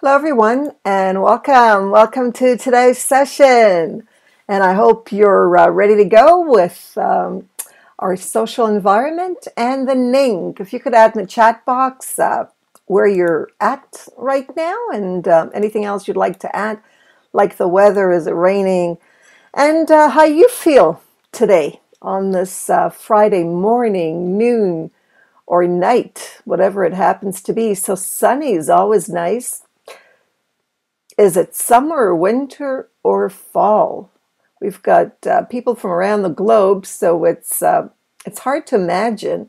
Hello, everyone, and welcome. Welcome to today's session. And I hope you're uh, ready to go with um, our social environment and the Ning. If you could add in the chat box uh, where you're at right now and uh, anything else you'd like to add, like the weather, is it raining, and uh, how you feel today on this uh, Friday morning, noon, or night, whatever it happens to be. So sunny is always nice. Is it summer, winter, or fall? We've got uh, people from around the globe, so it's uh, it's hard to imagine,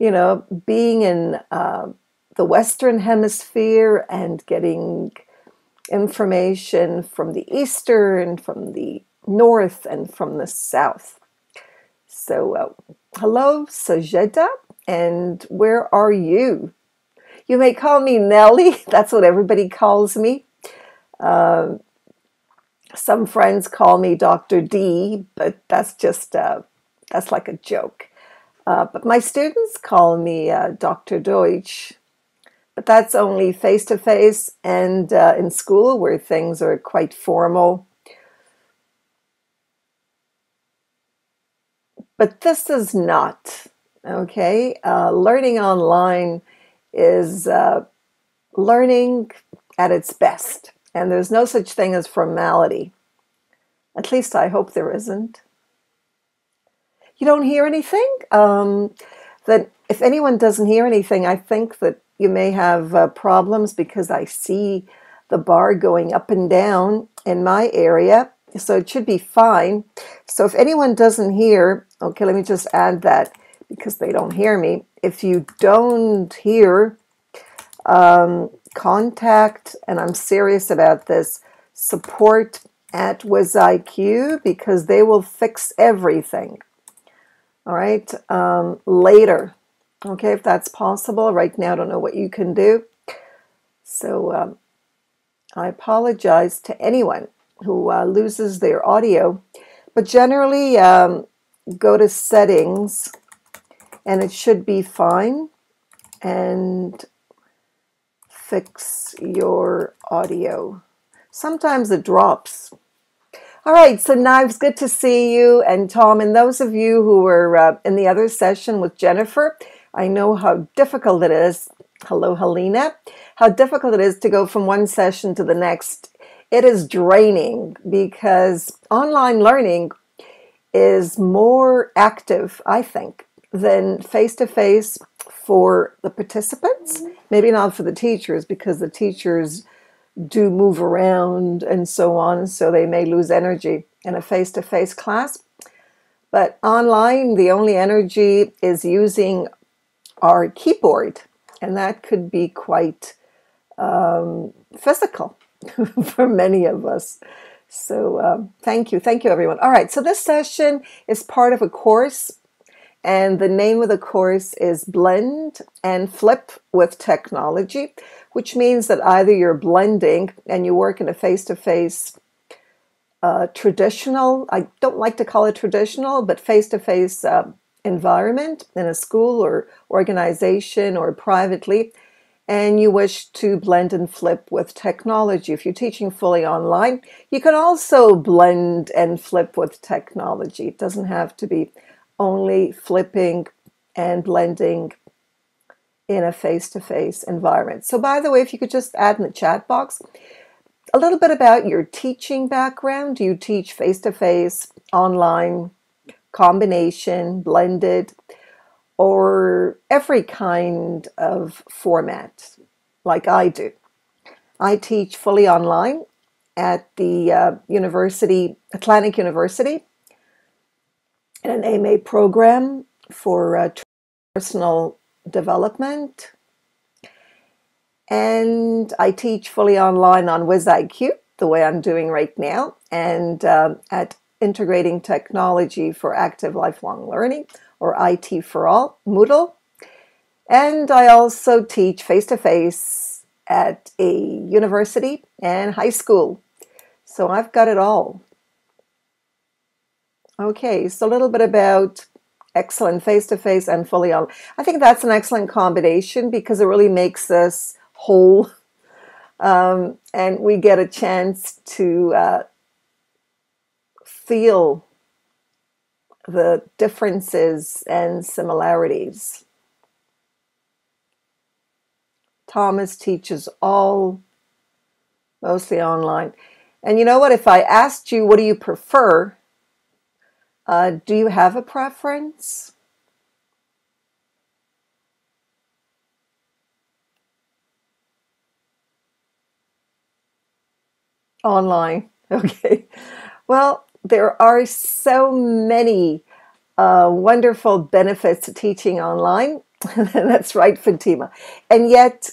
you know, being in uh, the Western Hemisphere and getting information from the Eastern, from the North, and from the South. So, uh, hello, Sajeda, and where are you? You may call me Nellie. That's what everybody calls me. Um, some friends call me Dr. D, but that's just uh, that's like a joke. Uh, but my students call me uh, Dr. Deutsch, but that's only face to face and uh, in school where things are quite formal. But this is not okay. Uh, learning online is uh, learning at its best and there's no such thing as formality. At least I hope there isn't. You don't hear anything? Um, that if anyone doesn't hear anything, I think that you may have uh, problems because I see the bar going up and down in my area. So it should be fine. So if anyone doesn't hear, okay, let me just add that because they don't hear me. If you don't hear, um, contact, and I'm serious about this, support at WizIQ because they will fix everything. All right, um, later. Okay, if that's possible. Right now, I don't know what you can do. So um, I apologize to anyone who uh, loses their audio, but generally um, go to settings and it should be fine. And fix your audio. Sometimes it drops. All right, so Knives, good to see you. And Tom, and those of you who were uh, in the other session with Jennifer, I know how difficult it is. Hello, Helena. How difficult it is to go from one session to the next. It is draining because online learning is more active, I think, than face to face for the participants, maybe not for the teachers, because the teachers do move around and so on, so they may lose energy in a face to face class. But online, the only energy is using our keyboard, and that could be quite um, physical for many of us. So, um, thank you. Thank you, everyone. All right, so this session is part of a course and the name of the course is Blend and Flip with Technology, which means that either you're blending and you work in a face to face traditional, I don't like to call it traditional, but face to face environment in a school or organization or privately, and you wish to blend and flip with technology. If you're teaching fully online, you can also blend and flip with technology. It doesn't have to be only flipping and blending in a face-to-face environment. So by the way, if you could just add in the chat box a little bit about your teaching background. Do you teach face-to-face, online, combination, blended, or every kind of format like I do? I teach fully online at the uh, University, Atlantic University an AMA program for uh, personal development. And I teach fully online on WizIQ, the way I'm doing right now, and um, at Integrating Technology for Active Lifelong Learning, or IT for All, Moodle. And I also teach face to face at a university and high school. So I've got it all. Okay, so a little bit about excellent face to face and fully on. I think that's an excellent combination because it really makes us whole. Um, and we get a chance to uh, feel the differences and similarities. Thomas teaches all mostly online. And you know what? If I asked you, what do you prefer? Uh, do you have a preference? Online. Okay. Well, there are so many uh, wonderful benefits to teaching online. That's right, Fatima. And yet,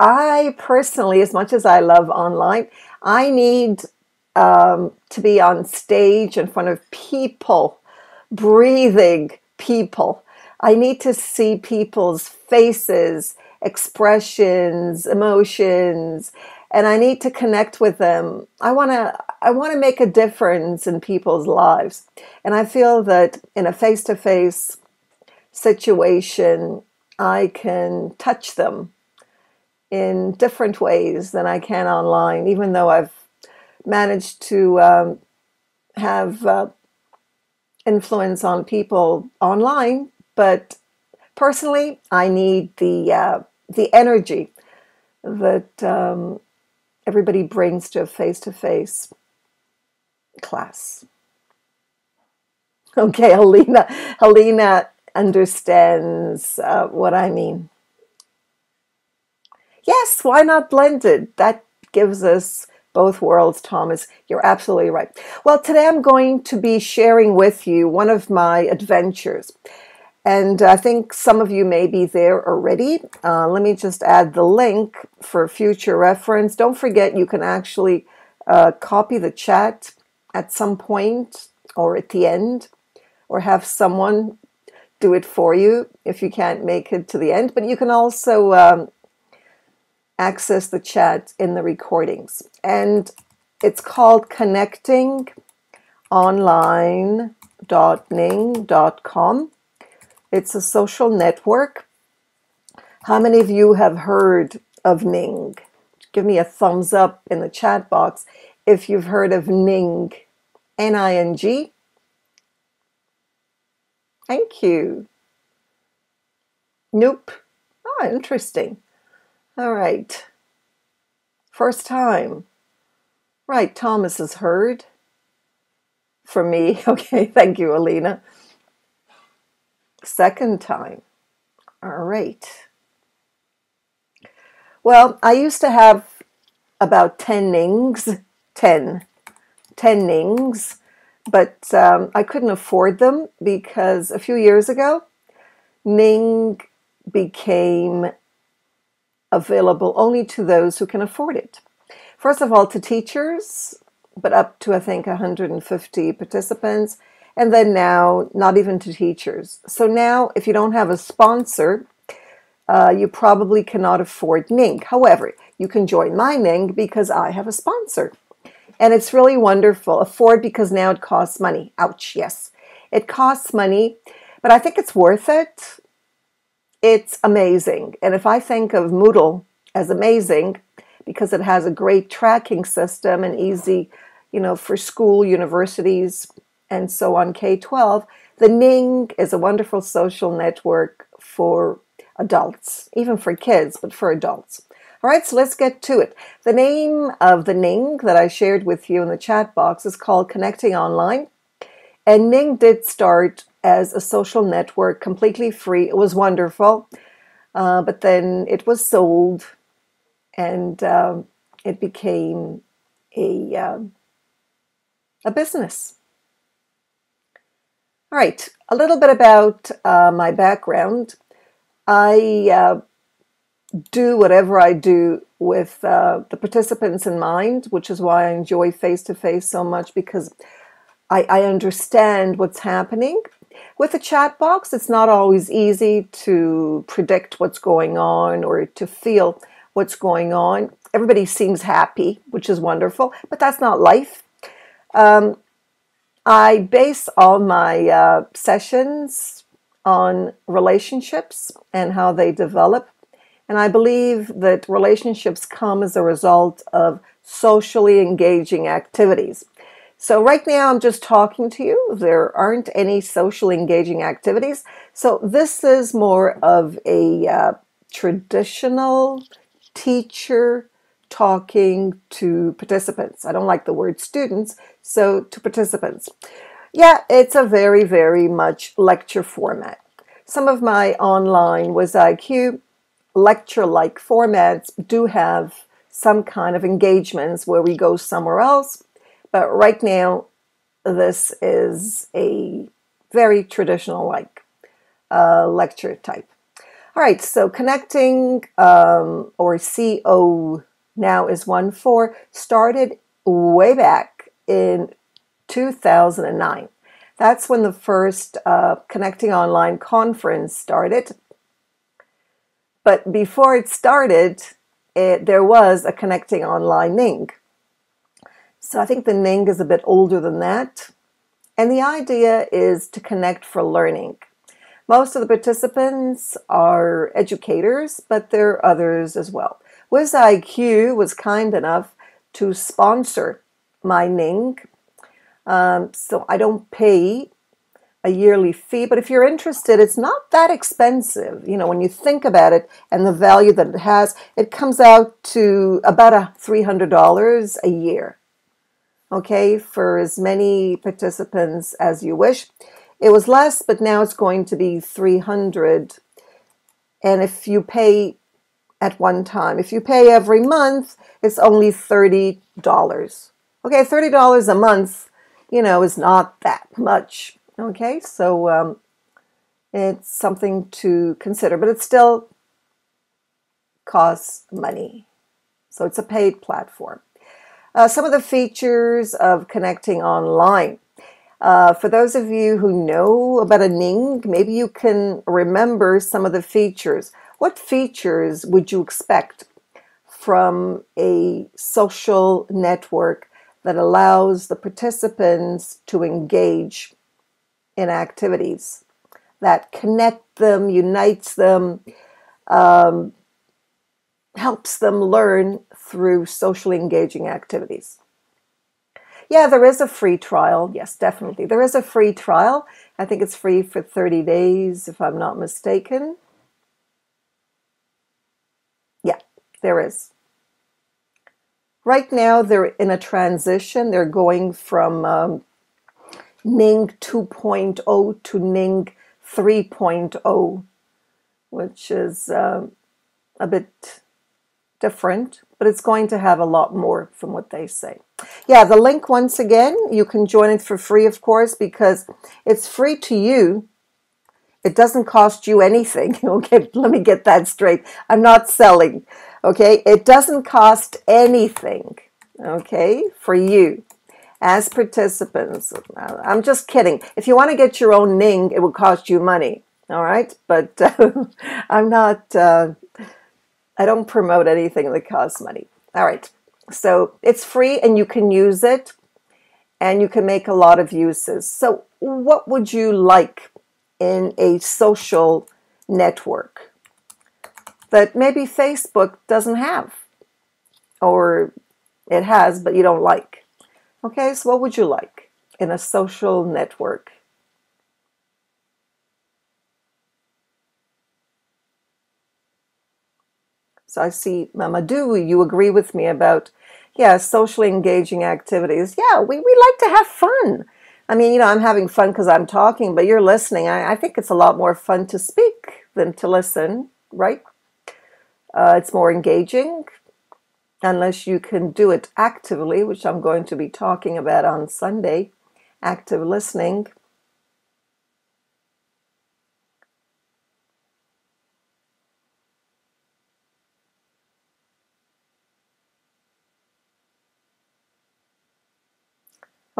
I personally, as much as I love online, I need um, to be on stage in front of people, breathing people. I need to see people's faces, expressions, emotions, and I need to connect with them. I want to I want to make a difference in people's lives. And I feel that in a face-to-face situation, I can touch them in different ways than I can online, even though I've managed to um, have uh, influence on people online. But personally, I need the uh, the energy that um, everybody brings to a face to face class. Okay, Helena, Helena understands uh, what I mean. Yes, why not blended? That gives us both worlds, Thomas. You're absolutely right. Well, today I'm going to be sharing with you one of my adventures. And I think some of you may be there already. Uh, let me just add the link for future reference. Don't forget, you can actually uh, copy the chat at some point or at the end, or have someone do it for you if you can't make it to the end. But you can also um, access the chat in the recordings. And it's called Connecting Online.ning.com. It's a social network. How many of you have heard of Ning? Give me a thumbs up in the chat box if you've heard of Ning. N I N G. Thank you. Nope. Oh, interesting. All right. First time. Right, Thomas has heard. For me. Okay, thank you, Alina. Second time. All right. Well, I used to have about 10 nings, 10, 10 nings, but um, I couldn't afford them because a few years ago, Ning became available only to those who can afford it. First of all, to teachers, but up to I think 150 participants, and then now not even to teachers. So now, if you don't have a sponsor, uh, you probably cannot afford Ning. However, you can join my Ning because I have a sponsor. And it's really wonderful. Afford because now it costs money. Ouch, yes. It costs money, but I think it's worth it it's amazing. And if I think of Moodle as amazing because it has a great tracking system and easy, you know, for school, universities, and so on, K 12, the Ning is a wonderful social network for adults, even for kids, but for adults. All right, so let's get to it. The name of the Ning that I shared with you in the chat box is called Connecting Online. And Ning did start as a social network, completely free. It was wonderful. Uh, but then it was sold and um, it became a, um, a business. All right, a little bit about uh, my background. I uh, do whatever I do with uh, the participants in mind, which is why I enjoy face to face so much because I, I understand what's happening with a chat box, it's not always easy to predict what's going on or to feel what's going on. Everybody seems happy, which is wonderful, but that's not life. Um, I base all my uh, sessions on relationships and how they develop And I believe that relationships come as a result of socially engaging activities. So, right now, I'm just talking to you. There aren't any socially engaging activities. So, this is more of a uh, traditional teacher talking to participants. I don't like the word students, so to participants. Yeah, it's a very, very much lecture format. Some of my online WizIQ lecture like formats do have some kind of engagements where we go somewhere else, but right now this is a very traditional like uh, lecture type. All right, so connecting um, or CO now is one four started way back in 2009. That's when the first uh, Connecting Online conference started. But before it started, it, there was a Connecting Online Ning. So I think the Ning is a bit older than that. And the idea is to connect for learning. Most of the participants are educators, but there are others as well. WizIQ was kind enough to sponsor my Ning. Um, so I don't pay a yearly fee, but if you're interested, it's not that expensive. You know, when you think about it and the value that it has, it comes out to about a $300 a year. Okay, for as many participants as you wish. It was less, but now it's going to be 300. And if you pay at one time, if you pay every month, it's only $30. Okay, $30 a month, you know, is not that much Okay, so um, it's something to consider, but it still costs money. So it's a paid platform. Uh, some of the features of connecting online. Uh, for those of you who know about a Ning, maybe you can remember some of the features. What features would you expect from a social network that allows the participants to engage in activities that connect them, unites them, um, helps them learn through socially engaging activities. Yeah, there is a free trial. Yes, definitely. There is a free trial. I think it's free for 30 days, if I'm not mistaken. Yeah, there is. Right now, they're in a transition. They're going from um, Ning 2.0 to Ning 3.0, which is uh, a bit different, but it's going to have a lot more from what they say. Yeah, the link, once again, you can join it for free, of course, because it's free to you. It doesn't cost you anything. Okay, let me get that straight. I'm not selling. Okay, it doesn't cost anything. Okay, for you as participants. I'm just kidding. If you want to get your own Ning, it will cost you money. All right, but uh, I'm not. Uh, I don't promote anything that costs money. All right, so it's free and you can use it, and you can make a lot of uses. So, what would you like in a social network that maybe Facebook doesn't have, or it has but you don't like? Okay, so what would you like in a social network? So I see, Mamadou, you agree with me about, yeah, socially engaging activities. Yeah, we, we like to have fun. I mean, you know, I'm having fun because I'm talking, but you're listening. I, I, think it's a lot more fun to speak than to listen, right? Uh, it's more engaging unless you can do it actively, which I'm going to be talking about on Sunday, active listening.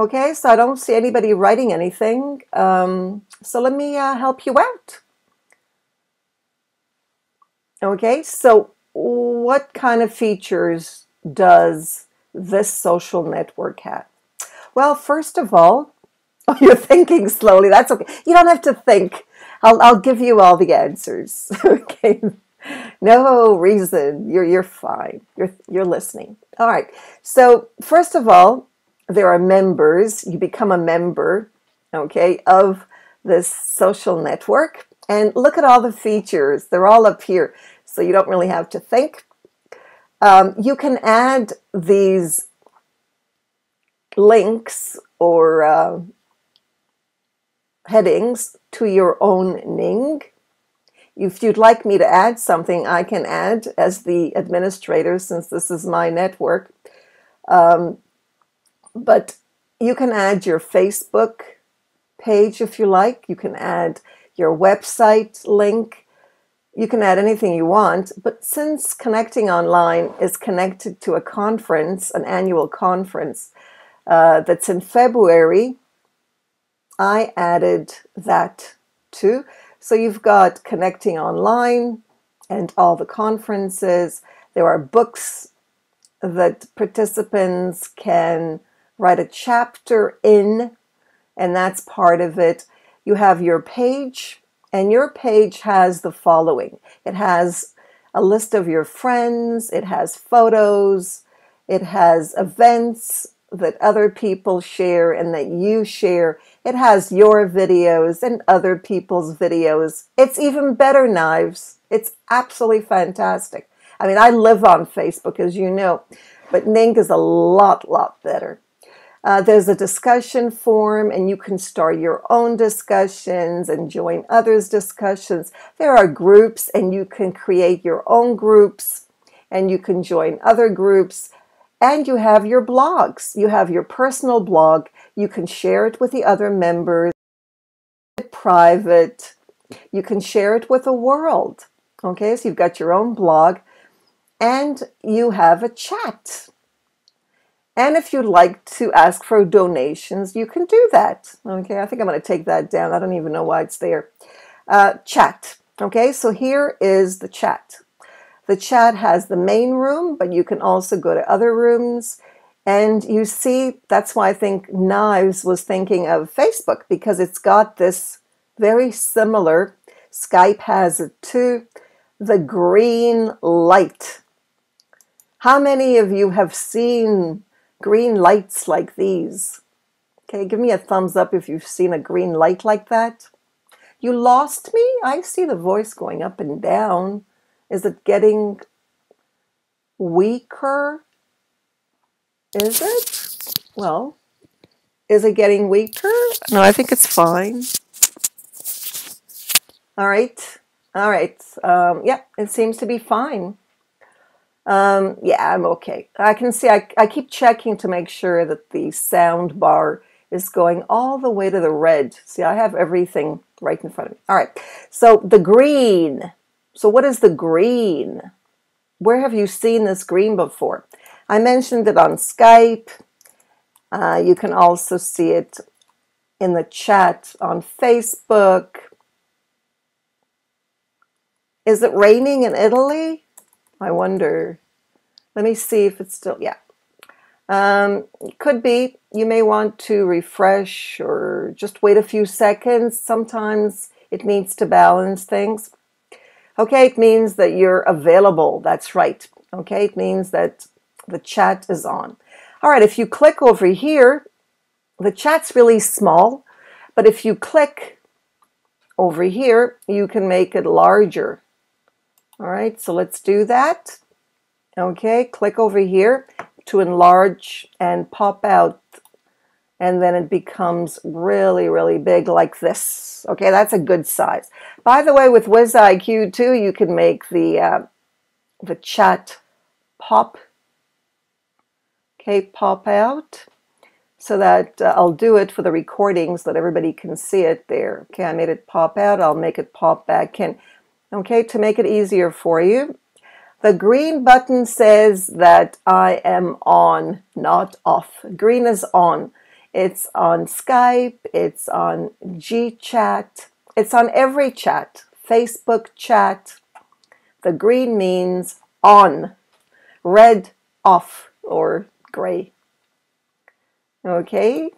Okay, so I don't see anybody writing anything. Um, so let me uh, help you out. Okay, so what kind of features does this social network have? Well, first of all, oh, you're thinking slowly. That's okay. You don't have to think. I'll, I'll give you all the answers. okay. no reason. You're you're fine. You're you're listening. All right. So first of all, there are members. You become a member, okay, of this social network. And look at all the features. They're all up here. So you don't really have to think. Um, you can add these links or uh, headings to your own Ning. If you'd like me to add something, I can add as the administrator since this is my network. Um, but you can add your Facebook page if you like. You can add your website link. You can add anything you want. But since Connecting Online is connected to a conference, an annual conference uh, that's in February, I added that too. So you've got Connecting Online and all the conferences. There are books that participants can write a chapter in, and that's part of it. You have your page, and your page has the following it has a list of your friends, it has photos, it has events that other people share and that you share. It has your videos and other people's videos. It's even better, Knives. It's absolutely fantastic. I mean, I live on Facebook, as you know, but Ning is a lot, lot better. Uh, there's a discussion forum, and you can start your own discussions and join others' discussions. There are groups, and you can create your own groups, and you can join other groups. And you have your blogs. You have your personal blog. You can share it with the other members. Private. You can share it with the world. Okay, so you've got your own blog, and you have a chat and if you'd like to ask for donations, you can do that. Okay, I think I'm going to take that down. I don't even know why it's there. Uh, chat. Okay, so here is the chat. The chat has the main room, but you can also go to other rooms. And you see, that's why I think Knives was thinking of Facebook because it's got this very similar, Skype has it too, the green light. How many of you have seen green lights like these. Okay, give me a thumbs up if you've seen a green light like that. You lost me? I see the voice going up and down. Is it getting weaker? Is it? Well, is it getting weaker? No, I think it's fine. All right. All right. Um, yeah, it seems to be fine. Um, yeah, I'm okay. I can see, I, I keep checking to make sure that the sound bar is going all the way to the red. See, I have everything right in front of me. All right, so the green. So what is the green? Where have you seen this green before? I mentioned it on Skype. Uh, you can also see it in the chat on Facebook. Is it raining in Italy? I wonder. Let me see if it's still, yeah. Um, could be. You may want to refresh or just wait a few seconds. Sometimes it needs to balance things. Okay, it means that you're available. That's right. Okay, it means that the chat is on. All right, if you click over here, the chat's really small, but if you click over here, you can make it larger. All right, so let's do that. Okay, click over here to enlarge and pop out and then it becomes really, really big like this. Okay, that's a good size. By the way, with WizIQ too, you can make the uh, the chat pop. Okay, pop out so that uh, I'll do it for the recordings that everybody can see it there. Okay, I made it pop out. I'll make it pop back in. Okay, to make it easier for you, the green button says that I am on, not off. Green is on. It's on Skype, it's on GChat, it's on every chat, Facebook chat. The green means on, red off or gray. Okay,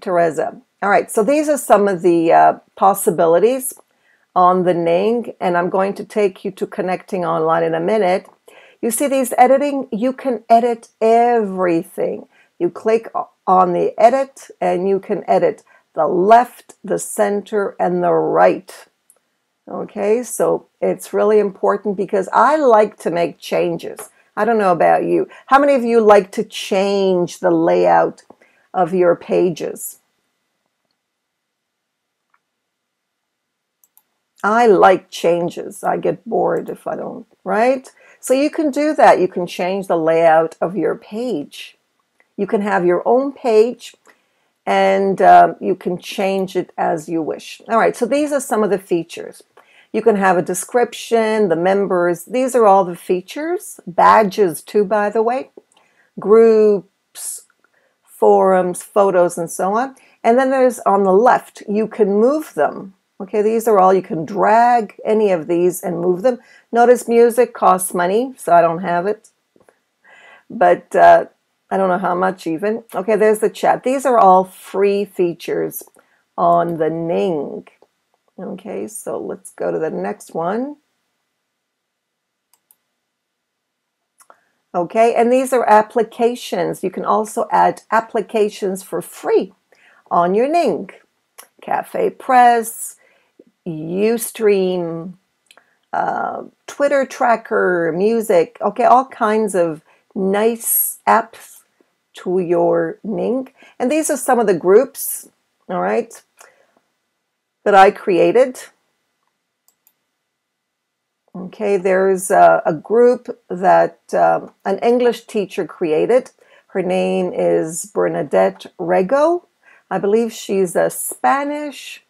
Teresa. All right, so these are some of the uh, possibilities on the Ning, and I'm going to take you to connecting online in a minute. You see these editing? You can edit everything. You click on the edit and you can edit the left, the center, and the right. Okay, so it's really important because I like to make changes. I don't know about you. How many of you like to change the layout of your pages? I like changes. I get bored if I don't, right? So you can do that. You can change the layout of your page. You can have your own page and um, you can change it as you wish. All right, so these are some of the features. You can have a description, the members. These are all the features. Badges, too, by the way. Groups, forums, photos, and so on. And then there's on the left, you can move them. Okay, these are all, you can drag any of these and move them. Notice music costs money, so I don't have it. But uh, I don't know how much even. Okay, there's the chat. These are all free features on the Ning. Okay, so let's go to the next one. Okay, and these are applications. You can also add applications for free on your Ning. Cafe Press, Ustream, uh, Twitter tracker, music, okay, all kinds of nice apps to your Ning. And these are some of the groups, all right, that I created. Okay, there's a, a group that um, an English teacher created. Her name is Bernadette Rego. I believe she's a Spanish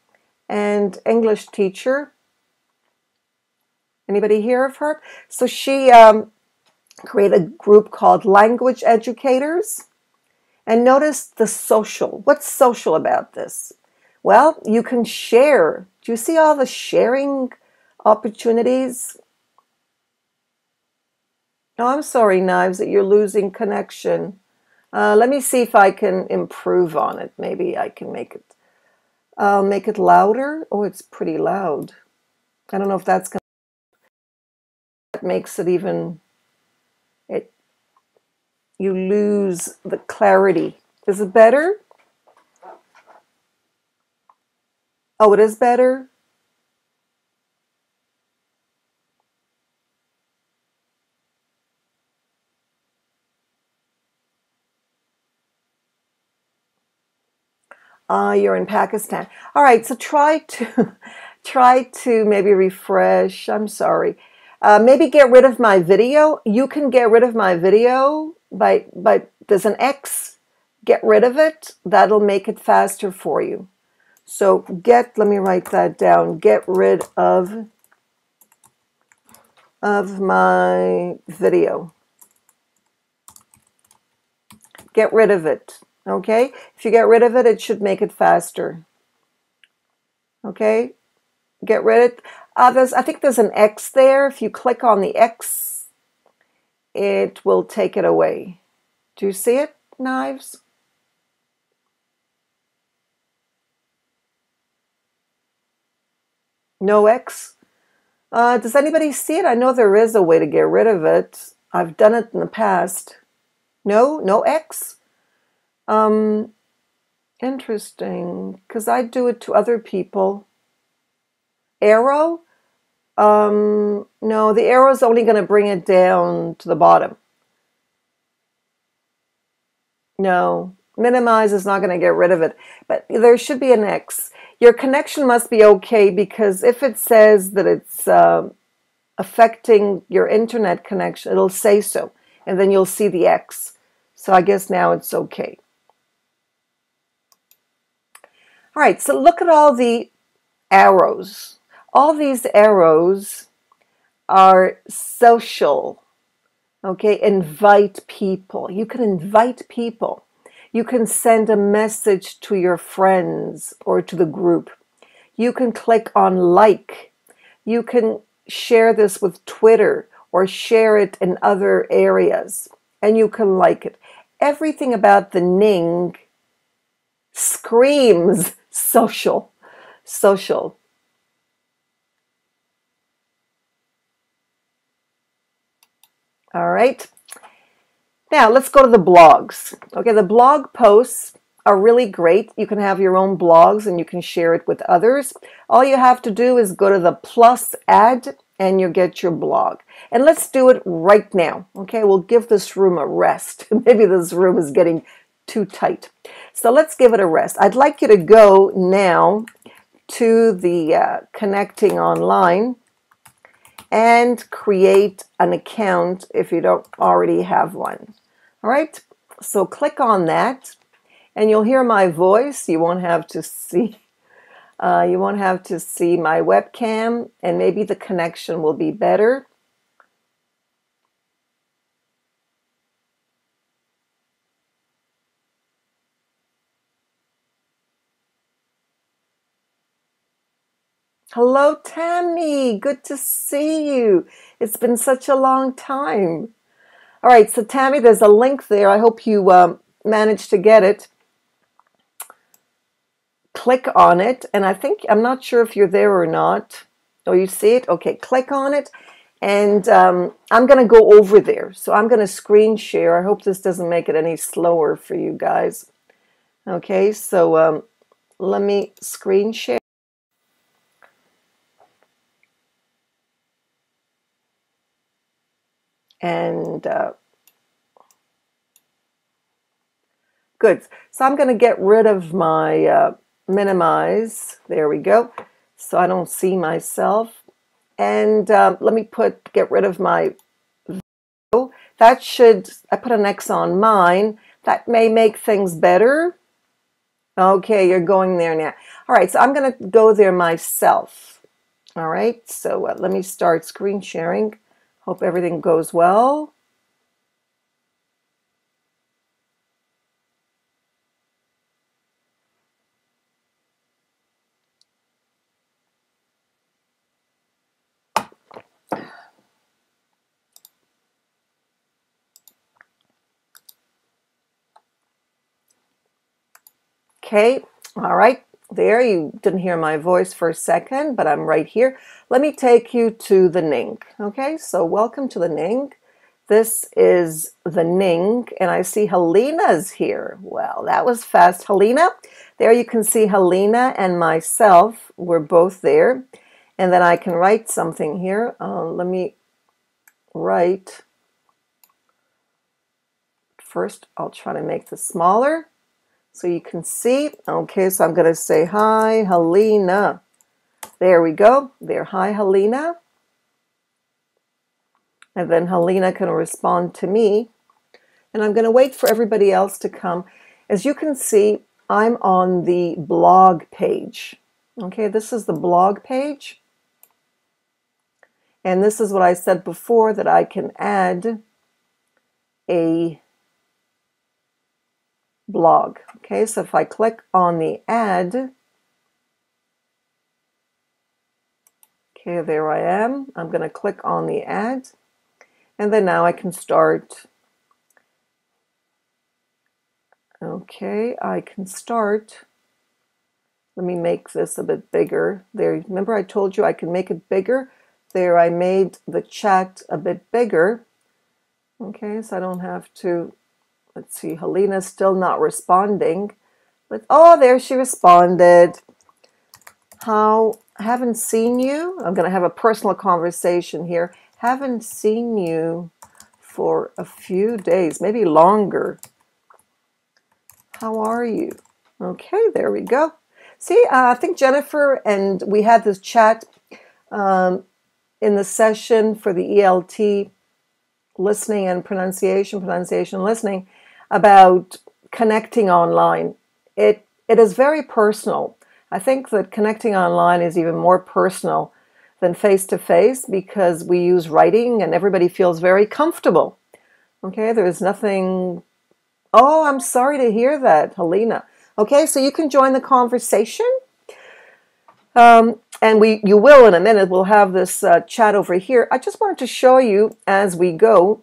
and English teacher. Anybody hear of her? So she um, created a group called Language Educators. And notice the social. What's social about this? Well, you can share. Do you see all the sharing opportunities? Oh, I'm sorry, Knives, that you're losing connection. Uh, let me see if I can improve on it. Maybe I can make it. I'll make it louder. Oh, it's pretty loud. I don't know if that's going that makes it even it you lose the clarity. Is it better? Oh, it is better? Ah, uh, you're in Pakistan. All right, so try to try to maybe refresh. I'm sorry. Uh, maybe get rid of my video. You can get rid of my video by by there's an X. Get rid of it. That'll make it faster for you. So get, let me write that down, get rid of, of my video. Get rid of it, okay? If you get rid of it, it should make it faster. Okay, get rid of it. Uh, I think there's an X there. If you click on the X, it will take it away. Do you see it, knives? No X. Uh, does anybody see it? I know there is a way to get rid of it. I've done it in the past. No, no X. Um, interesting, because I do it to other people. Arrow. Um, no, the arrow is only going to bring it down to the bottom. No, minimize is not going to get rid of it, but there should be an X your connection must be okay because if it says that it's uh, affecting your internet connection, it'll say so, and then you'll see the X. So I guess now it's okay. All right, so look at all the arrows. All these arrows are social. Okay, invite people. You can invite people. You can send a message to your friends or to the group. You can click on like. You can share this with Twitter or share it in other areas and you can like it. Everything about the Ning screams social, social. All right. Now let's go to the blogs. Okay, the blog posts are really great. You can have your own blogs and you can share it with others. All you have to do is go to the plus add and you get your blog. And let's do it right now. Okay, we'll give this room a rest. Maybe this room is getting too tight. So let's give it a rest. I'd like you to go now to the uh, connecting online and create an account if you don't already have one. All right, so click on that and you'll hear my voice. You won't have to see uh, you won't have to see my webcam and maybe the connection will be better. Hello, Tammy. Good to see you. It's been such a long time. All right, so Tammy, there's a link there. I hope you um, managed to get it. Click on it, and I think, I'm not sure if you're there or not. Oh, you see it? Okay, click on it, and um, I'm going to go over there. So I'm going to screen share. I hope this doesn't make it any slower for you guys. Okay, so um, let me screen share. And uh, good. So I'm going to get rid of my uh, minimize. There we go. So I don't see myself. And um, let me put get rid of my video. That should, I put an X on mine. That may make things better. Okay, you're going there now. All right, so I'm going to go there myself. All right, so uh, let me start screen sharing. Hope everything goes well. Okay, all right, there. You didn't hear my voice for a second, but I'm right here. Let me take you to the Ning. Okay, so welcome to the Ning. This is the Ning, and I see Helena's here. Well, that was fast. Helena, there you can see Helena and myself. We're both there. And then I can write something here. Uh, let me write. First, I'll try to make this smaller so you can see. Okay, so I'm going to say, Hi, Helena. There we go. There, hi, Helena. And then Helena can respond to me. And I'm going to wait for everybody else to come. As you can see, I'm on the blog page. Okay, this is the blog page. And this is what I said before that I can add a blog. Okay, so if I click on the add, Okay, there I am. I'm going to click on the add. And then now I can start. Okay, I can start. Let me make this a bit bigger. There, remember I told you I can make it bigger? There, I made the chat a bit bigger. Okay, so I don't have to, let's see, Helena's still not responding. But, oh, there she responded. How haven't seen you. I'm going to have a personal conversation here. Haven't seen you for a few days, maybe longer. How are you? Okay, there we go. See, uh, I think Jennifer and we had this chat um, in the session for the ELT listening and pronunciation, pronunciation listening about connecting online. It it is very personal. I think that connecting online is even more personal than face to face because we use writing and everybody feels very comfortable. Okay, there's nothing. Oh, I'm sorry to hear that, Helena. Okay, so you can join the conversation. Um, and we you will in a minute we'll have this uh, chat over here i just wanted to show you as we go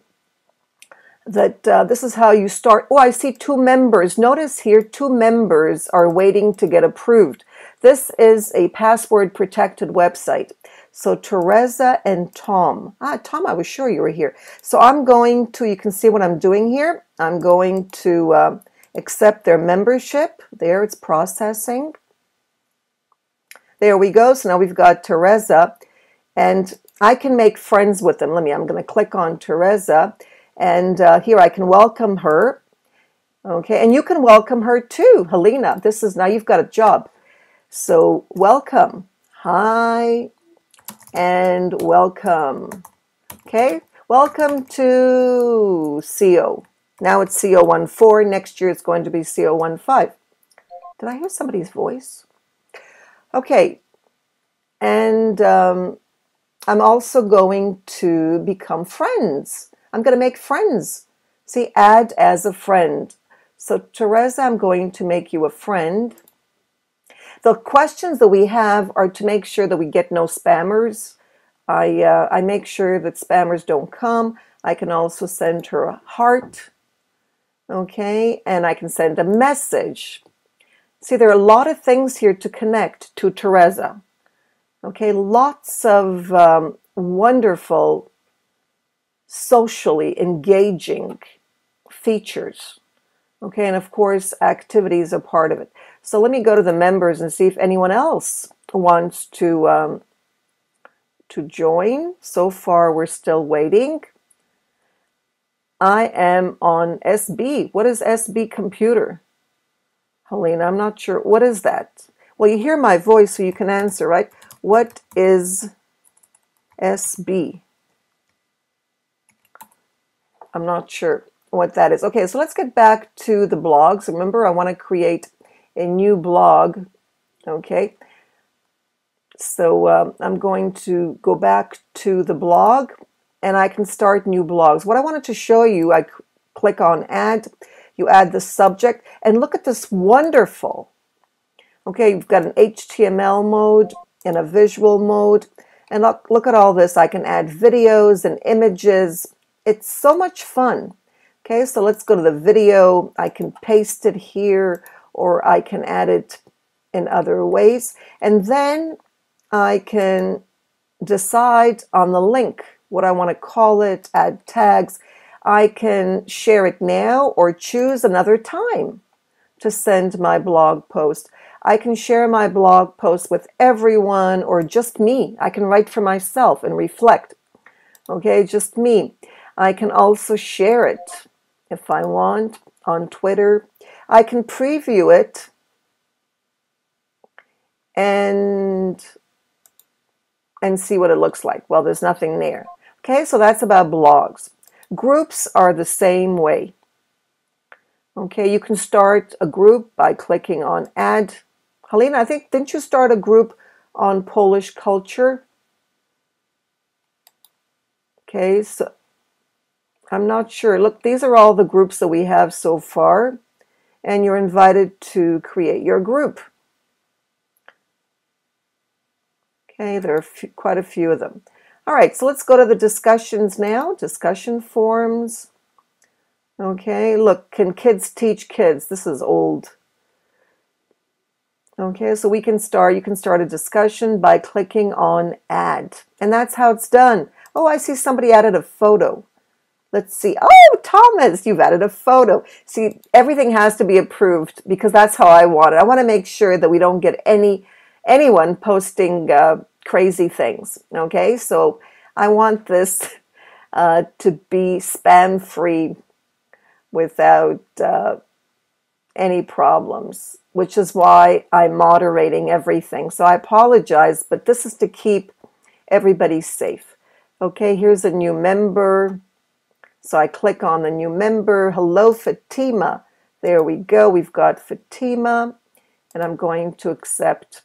that uh, this is how you start oh i see two members notice here two members are waiting to get approved this is a password protected website. So Teresa and Tom. Ah, Tom, I was sure you were here. So I'm going to, you can see what I'm doing here. I'm going to uh, accept their membership. There, it's processing. There we go. So now we've got Teresa and I can make friends with them. Let me, I'm going to click on Teresa and uh, here I can welcome her. Okay, and you can welcome her too, Helena. This is now you've got a job. So welcome. Hi and welcome. Okay, welcome to CO. Now it's CO14. Next year it's going to be CO15. Did I hear somebody's voice? Okay, and um, I'm also going to become friends. I'm going to make friends. See, add as a friend. So, Teresa, I'm going to make you a friend. The questions that we have are to make sure that we get no spammers. I, uh, I make sure that spammers don't come. I can also send her a heart. Okay, and I can send a message. See, there are a lot of things here to connect to Teresa. Okay, lots of um, wonderful, socially engaging features. Okay, and of course, activities are part of it. So let me go to the members and see if anyone else wants to um, to join. So far, we're still waiting. I am on SB. What is SB computer? Helena, I'm not sure. What is that? Well, you hear my voice, so you can answer, right? What is SB? I'm not sure what that is. Okay, so let's get back to the blogs. Remember, I want to create a new blog. Okay, so um, I'm going to go back to the blog and I can start new blogs. What I wanted to show you, I click on add, you add the subject, and look at this wonderful. Okay, you've got an HTML mode, and a visual mode. And look, look at all this. I can add videos and images. It's so much fun. Okay, so let's go to the video. I can paste it here or I can add it in other ways. And then I can decide on the link what I want to call it, add tags. I can share it now or choose another time to send my blog post. I can share my blog post with everyone or just me. I can write for myself and reflect. Okay, just me. I can also share it if I want on Twitter. I can preview it and and see what it looks like. Well, there's nothing there. Okay, so that's about blogs. Groups are the same way. Okay, you can start a group by clicking on add Helena, I think, didn't you start a group on Polish culture? Okay, so I'm not sure. Look, these are all the groups that we have so far, and you're invited to create your group. Okay, there are quite a few of them. All right, so let's go to the discussions now. Discussion forums. Okay, look, can kids teach kids? This is old. Okay, so we can start, you can start a discussion by clicking on add. And that's how it's done. Oh, I see somebody added a photo. Let's see. Oh, Thomas, you've added a photo. See, everything has to be approved because that's how I want it. I want to make sure that we don't get any anyone posting uh, crazy things. Okay, so I want this uh, to be spam free without uh, any problems which is why I'm moderating everything. So I apologize, but this is to keep everybody safe. Okay, here's a new member. So I click on the new member. Hello, Fatima. There we go. We've got Fatima, and I'm going to accept.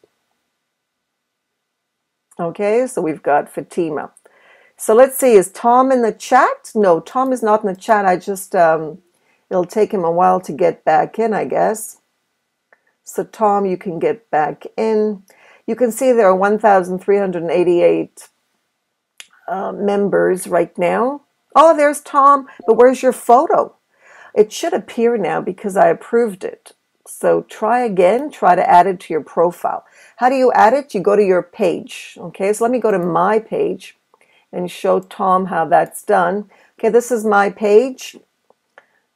Okay, so we've got Fatima. So let's see, is Tom in the chat? No, Tom is not in the chat. I just, um, it'll take him a while to get back in, I guess. So Tom, you can get back in. You can see there are 1,388 uh, members right now. Oh, there's Tom, but where's your photo? It should appear now because I approved it. So try again, try to add it to your profile. How do you add it? You go to your page. Okay, so let me go to my page and show Tom how that's done. Okay, this is my page.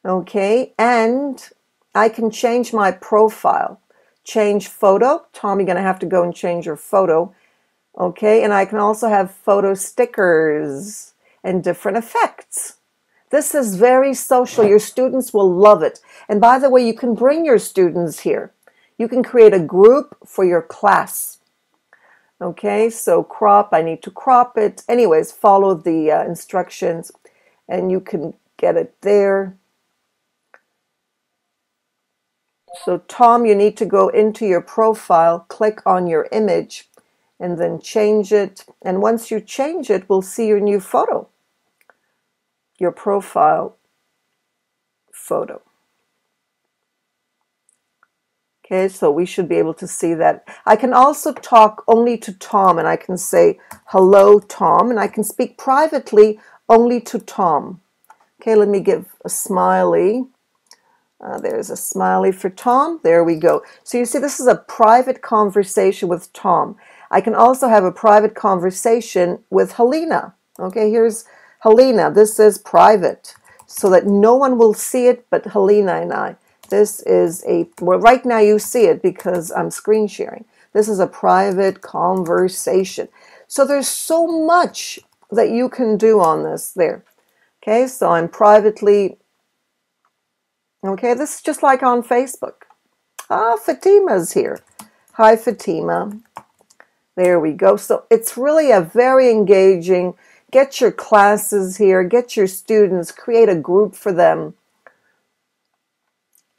Okay, and I can change my profile. Change photo. Tom, you're going to have to go and change your photo. Okay, and I can also have photo stickers and different effects. This is very social. Your students will love it. And by the way, you can bring your students here. You can create a group for your class. Okay, so crop, I need to crop it. Anyways, follow the uh, instructions and you can get it there. So Tom, you need to go into your profile, click on your image, and then change it. And once you change it, we'll see your new photo, your profile photo. Okay, so we should be able to see that. I can also talk only to Tom and I can say, hello, Tom, and I can speak privately only to Tom. Okay, let me give a smiley. Uh, there's a smiley for Tom. There we go. So you see, this is a private conversation with Tom. I can also have a private conversation with Helena. Okay, here's Helena. This is private so that no one will see it but Helena and I. This is a, well, right now you see it because I'm screen sharing. This is a private conversation. So there's so much that you can do on this there. Okay, so I'm privately, okay, this is just like on Facebook. Ah, Fatima's here. Hi, Fatima. There we go. So it's really a very engaging, get your classes here, get your students, create a group for them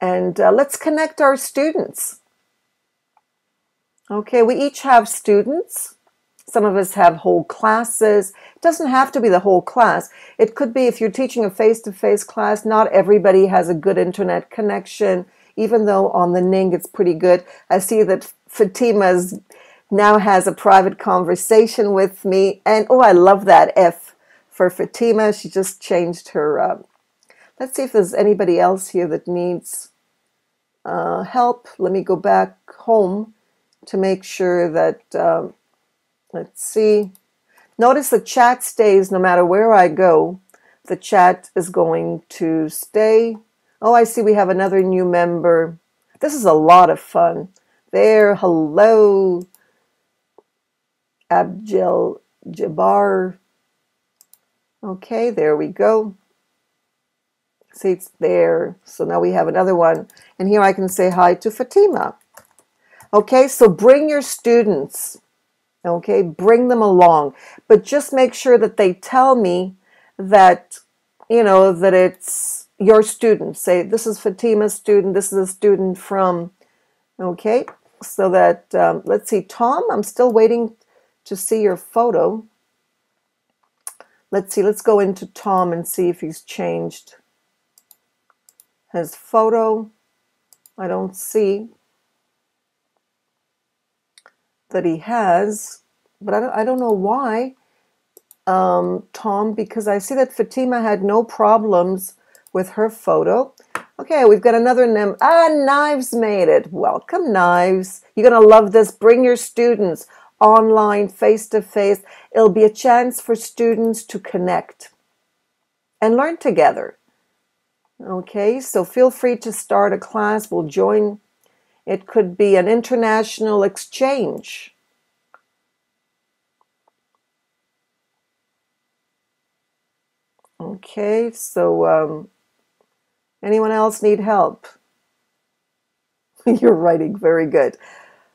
and uh, let's connect our students. Okay, we each have students. Some of us have whole classes. It doesn't have to be the whole class. It could be if you're teaching a face to face class, not everybody has a good internet connection, even though on the Ning it's pretty good. I see that Fatima's now has a private conversation with me. And oh, I love that F for Fatima. She just changed her. Uh, let's see if there's anybody else here that needs uh, help. Let me go back home to make sure that, uh, let's see. Notice the chat stays no matter where I go. The chat is going to stay. Oh, I see we have another new member. This is a lot of fun. There, hello, Abdel Jabbar. Okay, there we go. See, it's there. So now we have another one. And here I can say hi to Fatima. Okay, so bring your students. Okay, bring them along. But just make sure that they tell me that, you know, that it's your student. Say, this is Fatima's student. This is a student from, okay, so that, um, let's see, Tom, I'm still waiting to see your photo. Let's see, let's go into Tom and see if he's changed his photo. I don't see that he has, but I don't, I don't know why, um, Tom, because I see that Fatima had no problems with her photo. Okay, we've got another name. Ah, Knives made it. Welcome, Knives. You're going to love this. Bring your students online, face to face. It'll be a chance for students to connect and learn together. Okay, so feel free to start a class. We'll join. It could be an international exchange. Okay, so um, anyone else need help? You're writing very good.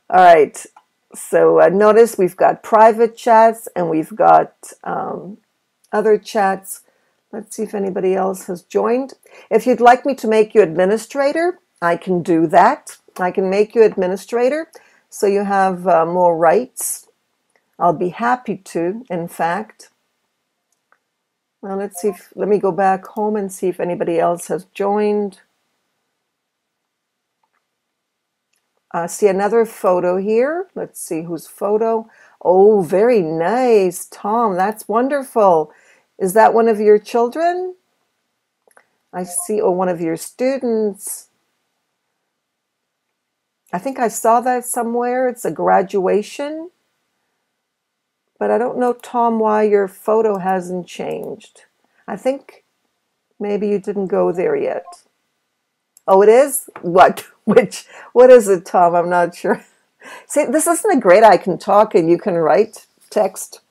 All right, so uh, notice we've got private chats and we've got um, other chats. Let's see if anybody else has joined. If you'd like me to make you administrator, I can do that. I can make you administrator so you have uh, more rights. I'll be happy to, in fact. Well, let's see if, let me go back home and see if anybody else has joined. I uh, see another photo here. Let's see whose photo. Oh, very nice, Tom. That's wonderful. Is that one of your children? I see, or one of your students. I think I saw that somewhere. It's a graduation. But I don't know, Tom, why your photo hasn't changed. I think maybe you didn't go there yet. Oh, it is? What? Which? What is it, Tom? I'm not sure. See, this isn't a great I can talk and you can write text.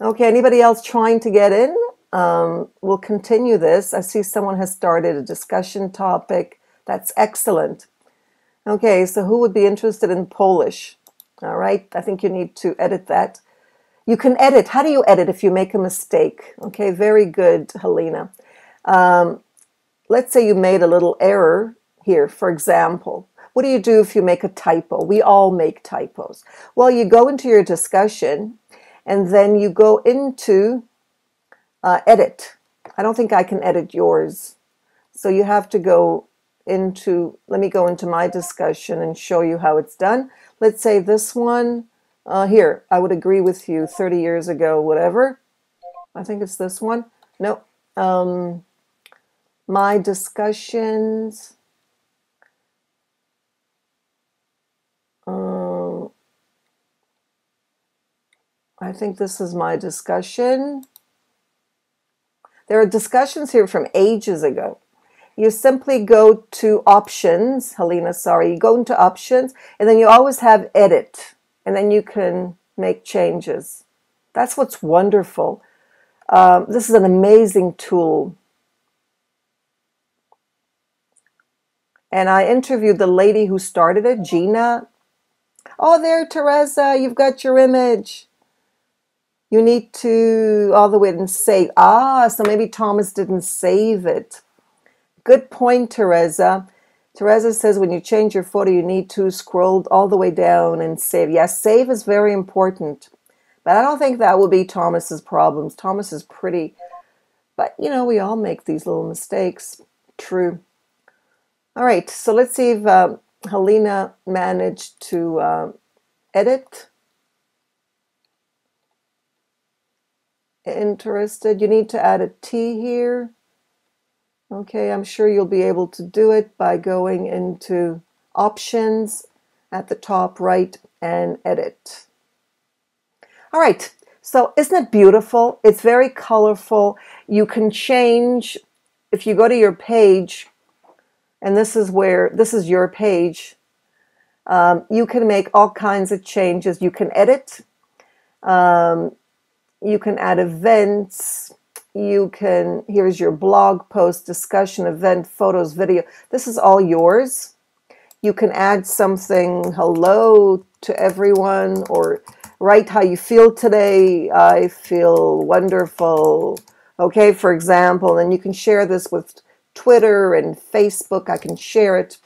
Okay, anybody else trying to get in? Um, we'll continue this. I see someone has started a discussion topic. That's excellent. Okay, so who would be interested in Polish? All right, I think you need to edit that. You can edit. How do you edit if you make a mistake? Okay, very good, Helena. Um, let's say you made a little error here, for example. What do you do if you make a typo? We all make typos. Well, you go into your discussion and then you go into uh, edit. I don't think I can edit yours. So you have to go into, let me go into my discussion and show you how it's done. Let's say this one, uh, here, I would agree with you 30 years ago, whatever. I think it's this one. No. Um, my discussions. Um, I think this is my discussion. There are discussions here from ages ago. You simply go to options, Helena, sorry, you go into options, and then you always have edit, and then you can make changes. That's what's wonderful. Um, this is an amazing tool. And I interviewed the lady who started it, Gina. Oh, there, Teresa, you've got your image. You need to all the way and save. Ah, so maybe Thomas didn't save it. Good point, Teresa. Teresa says when you change your photo, you need to scroll all the way down and save. Yes, save is very important. But I don't think that will be Thomas's problems. Thomas is pretty, but you know, we all make these little mistakes. True. All right, so let's see if uh, Helena managed to uh, edit. Interested? You need to add a T here. Okay, I'm sure you'll be able to do it by going into Options at the top right and Edit. All right, so isn't it beautiful? It's very colorful. You can change, if you go to your page, and this is where, this is your page, um, you can make all kinds of changes. You can edit, um, you can add events, you can, here's your blog post, discussion, event, photos, video. This is all yours. You can add something, hello to everyone, or write how you feel today. I feel wonderful. Okay, for example, and you can share this with Twitter and Facebook. I can share it.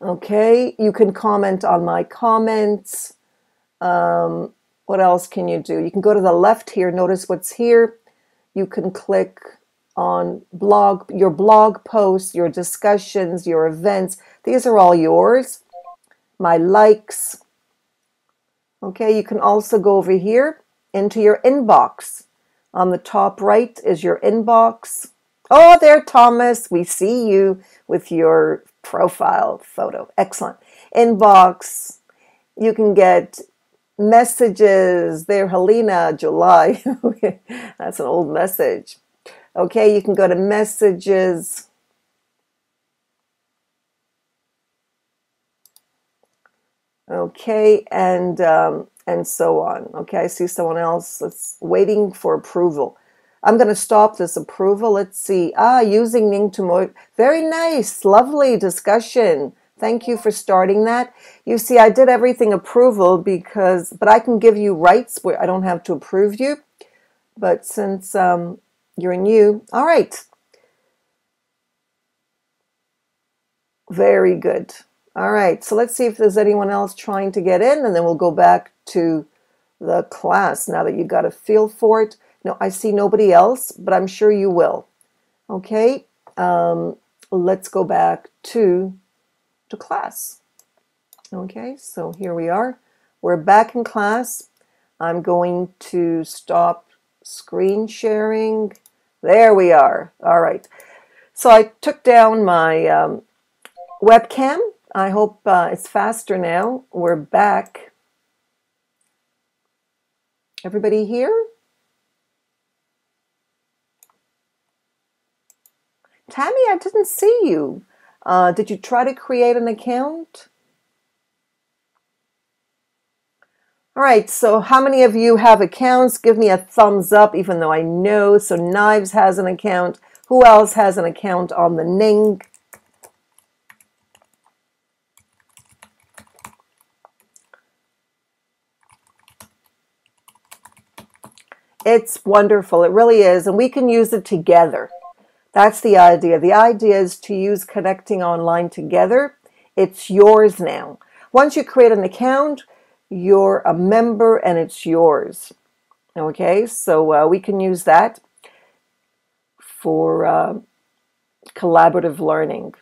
Okay, you can comment on my comments. Um, what else can you do? You can go to the left here. Notice what's here. You can click on blog, your blog posts, your discussions, your events. These are all yours. My likes, Okay, you can also go over here into your inbox. On the top right is your inbox. Oh, there, Thomas. We see you with your profile photo. Excellent. Inbox. You can get messages there, Helena, July. That's an old message. Okay, you can go to messages. okay, and um, and so on. Okay, I see someone else that's waiting for approval. I'm going to stop this approval. Let's see. Ah, using Ning to Mo. Very nice, lovely discussion. Thank you for starting that. You see, I did everything approval because, but I can give you rights where I don't have to approve you. But since um, you're new, all right. Very good. All right, so let's see if there's anyone else trying to get in, and then we'll go back to the class now that you got a feel for it. No, I see nobody else, but I'm sure you will. Okay, um, let's go back to, to class. Okay, so here we are. We're back in class. I'm going to stop screen sharing. There we are. All right. So I took down my um, webcam. I hope uh, it's faster now. We're back. Everybody here? Tammy, I didn't see you. Uh, did you try to create an account? All right, so how many of you have accounts? Give me a thumbs up, even though I know. So Knives has an account. Who else has an account on the Ning? It's wonderful. It really is. And we can use it together. That's the idea. The idea is to use connecting online together. It's yours now. Once you create an account, you're a member and it's yours. Okay, so uh, we can use that for uh, collaborative learning.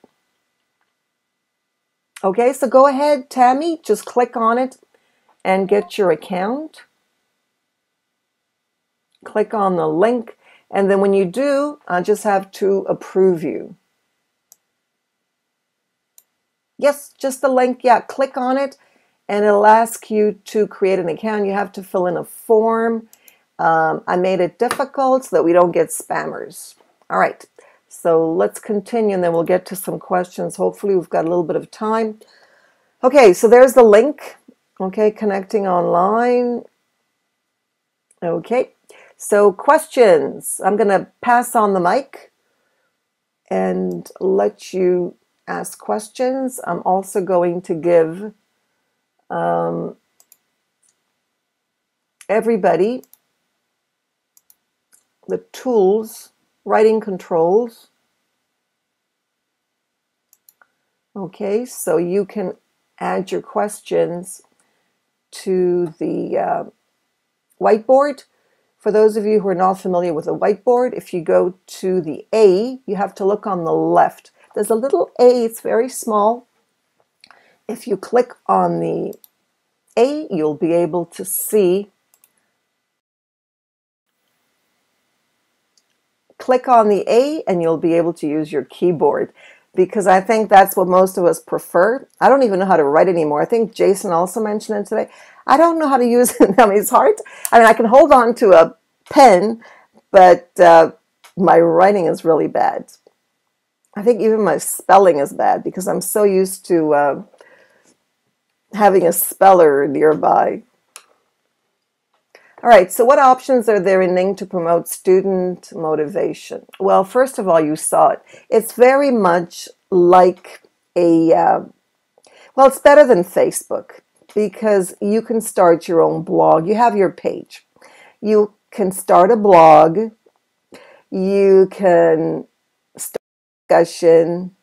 Okay, so go ahead, Tammy, just click on it and get your account click on the link, and then when you do, I just have to approve you. Yes, just the link. Yeah, click on it, and it'll ask you to create an account. You have to fill in a form. Um, I made it difficult so that we don't get spammers. All right, so let's continue, and then we'll get to some questions. Hopefully, we've got a little bit of time. Okay, so there's the link. Okay, connecting online. Okay, so, questions. I'm going to pass on the mic and let you ask questions. I'm also going to give um, everybody the tools, writing controls. Okay, so you can add your questions to the uh, whiteboard for those of you who are not familiar with a whiteboard, if you go to the A, you have to look on the left. There's a little A, it's very small. If you click on the A, you'll be able to see. Click on the A and you'll be able to use your keyboard because I think that's what most of us prefer. I don't even know how to write anymore. I think Jason also mentioned it today. I don't know how to use it. I mean, it's hard. I mean, I can hold on to a pen, but uh, my writing is really bad. I think even my spelling is bad because I'm so used to uh, having a speller nearby. All right, so what options are there in Ning to promote student motivation? Well, first of all, you saw it. It's very much like a, uh, well, it's better than Facebook because you can start your own blog. You have your page. You can start a blog. You can start a discussion.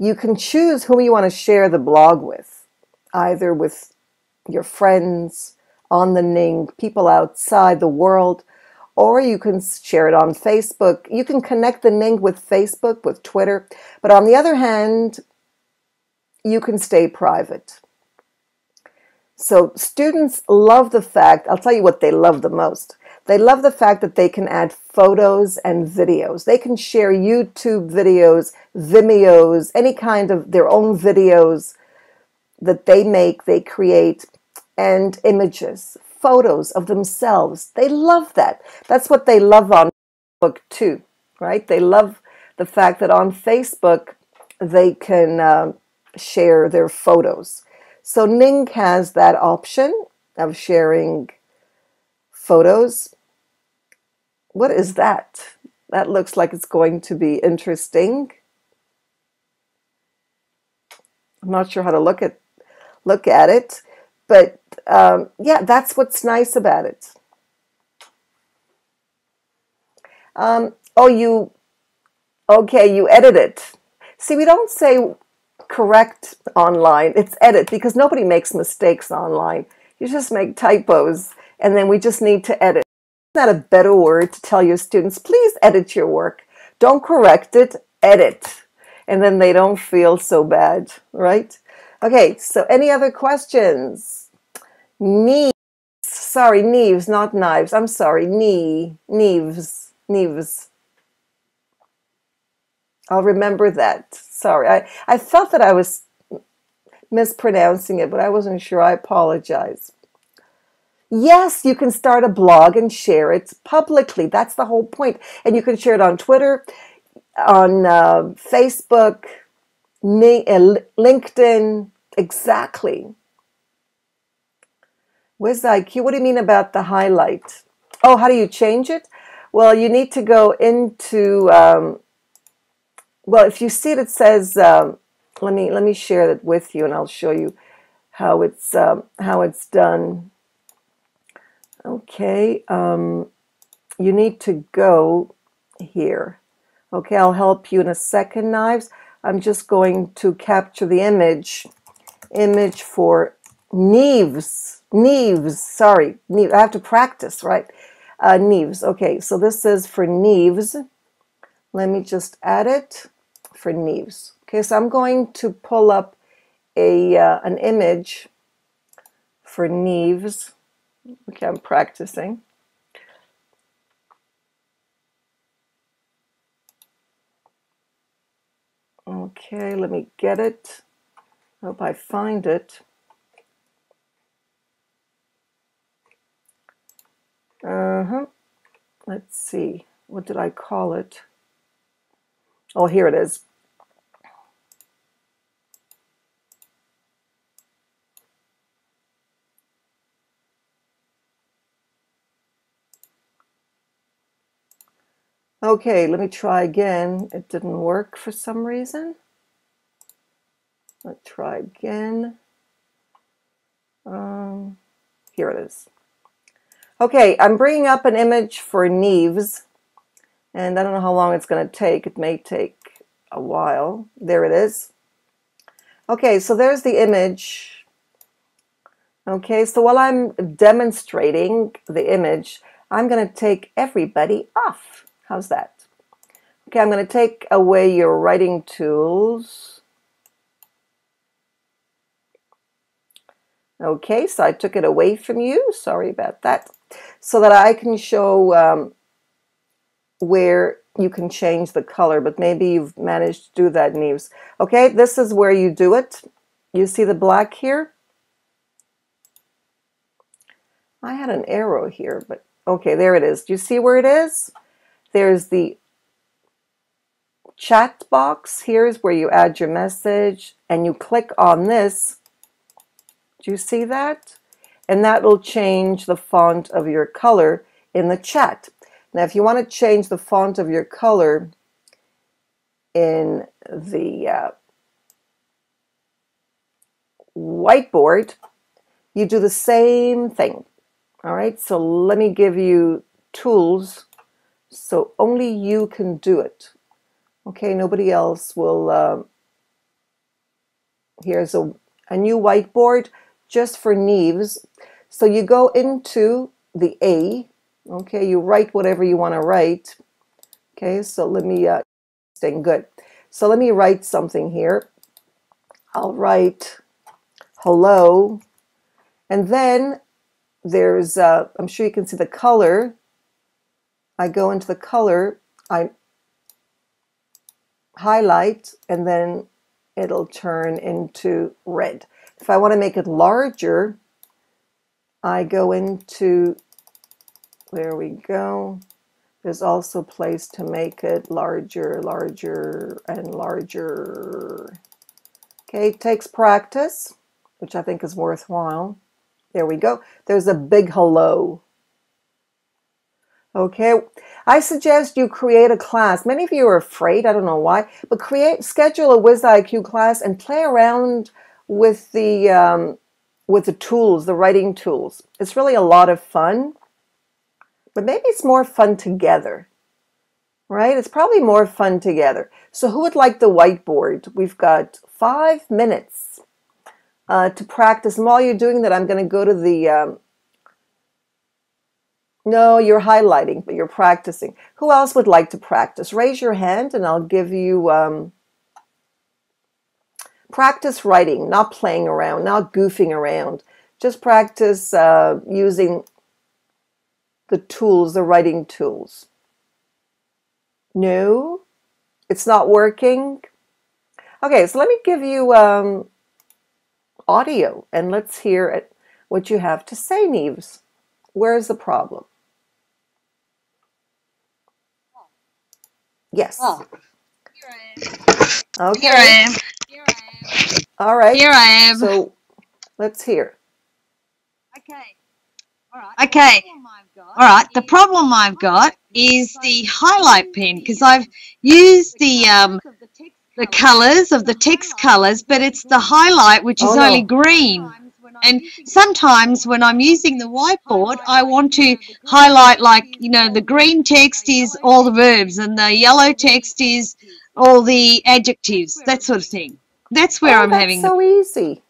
You can choose whom you want to share the blog with, either with your friends on the Ning, people outside the world, or you can share it on Facebook. You can connect the Ning with Facebook, with Twitter. But on the other hand, you can stay private. So students love the fact, I'll tell you what they love the most. They love the fact that they can add photos and videos. They can share YouTube videos, Vimeos, any kind of their own videos that they make, they create, and images, photos of themselves. They love that. That's what they love on Facebook too, right? They love the fact that on Facebook they can uh, share their photos. So Ning has that option of sharing photos. What is that? That looks like it's going to be interesting. I'm not sure how to look at look at it, but um, yeah, that's what's nice about it. Um, oh, you okay? You edit it. See, we don't say correct online. It's edit because nobody makes mistakes online. You just make typos and then we just need to edit. Isn't that a better word to tell your students, please edit your work. Don't correct it, edit. And then they don't feel so bad, right? Okay, so any other questions? Neves, sorry, Neves, not knives. I'm sorry, knee, Neves, Neves. I'll remember that. Sorry. I, I felt that I was mispronouncing it, but I wasn't sure. I apologize. Yes, you can start a blog and share it publicly. That's the whole point. And you can share it on Twitter, on uh, Facebook, uh, LinkedIn. Exactly. Where's the IQ? What do you mean about the highlight? Oh, how do you change it? Well, you need to go into. Um, well, if you see it, it says. Um, let me let me share that with you, and I'll show you how it's um, how it's done. Okay, um, you need to go here. Okay, I'll help you in a second, Knives. I'm just going to capture the image, image for Neves. Neves, sorry, Neves. I have to practice, right? Uh, Neves. Okay, so this is for Neves. Let me just add it for Neves. Okay, so I'm going to pull up a uh, an image for Neves. Okay, I'm practicing. Okay, let me get it. Hope I find it. Uh-huh. Let's see. What did I call it? Oh, here it is. Okay, let me try again. It didn't work for some reason. Let's try again. Um, here it is. Okay, I'm bringing up an image for Neves, and I don't know how long it's going to take. It may take a while. There it is. Okay, so there's the image. Okay, so while I'm demonstrating the image, I'm going to take everybody off. How's that? Okay, I'm going to take away your writing tools. Okay, so I took it away from you. Sorry about that. So that I can show um, where you can change the color, but maybe you've managed to do that, Neves. Okay, this is where you do it. You see the black here? I had an arrow here, but okay, there it is. Do you see where it is? There's the chat box. Here's where you add your message and you click on this. Do you see that? And that will change the font of your color in the chat. Now, if you want to change the font of your color in the uh, whiteboard, you do the same thing. All right, so let me give you tools so only you can do it. Okay, nobody else will. Uh, here's a, a new whiteboard just for Neves. So you go into the A. Okay, you write whatever you want to write. Okay, so let me, uh, good. So let me write something here. I'll write hello. And then there's, uh, I'm sure you can see the color I go into the color, I highlight, and then it'll turn into red. If I want to make it larger, I go into, there we go. There's also a place to make it larger, larger, and larger. Okay, it takes practice, which I think is worthwhile. There we go. There's a big hello. Okay, I suggest you create a class. Many of you are afraid, I don't know why, but create, schedule a WizIQ class and play around with the um, with the tools, the writing tools. It's really a lot of fun, but maybe it's more fun together, right? It's probably more fun together. So, who would like the whiteboard? We've got five minutes uh, to practice. And while you're doing that, I'm going to go to the um, no, you're highlighting, but you're practicing. Who else would like to practice? Raise your hand and I'll give you um, practice writing, not playing around, not goofing around. Just practice uh, using the tools, the writing tools. No, It's not working. Okay, so let me give you um, audio and let's hear it, what you have to say, Neves. Where's the problem? Yes. Oh, Okay. here I am. Here I am. All right. Here I am. So let's hear. Okay. All right. Okay. All right. The problem I've got is the highlight pen because I've used the um the colors of the text colors, but it's the highlight which is Oh, no. only green. And sometimes when I'm using the whiteboard, I want to highlight like, you know, the green text is all the verbs and the yellow text is all the adjectives, that sort of thing. That's where Oh, I'm that's having so easy.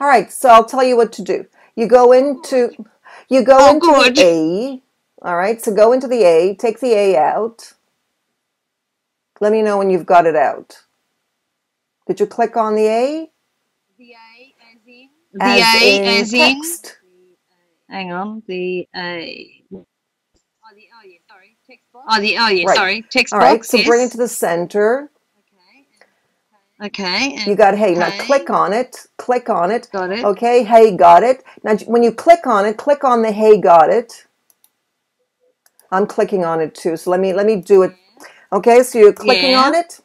All right, so I'll tell you what to do. You go into you go Oh, into good. the A. All right, so go into the A, take the A out. Let me know when you've got it out. Did you click on the A? the A as in the A as in hang on, the A Oh, the oh yeah, sorry, text box. Oh, the oh yeah, Right. sorry, text All right, box. so bring it to the center. Okay. and- You got hey, now click on it. Click on it. Got it. Okay, hey, got it. Now when you click on it, click on the hey, got it. I'm clicking on it too. So let me let me do it. Okay, so you're clicking Yeah. on it.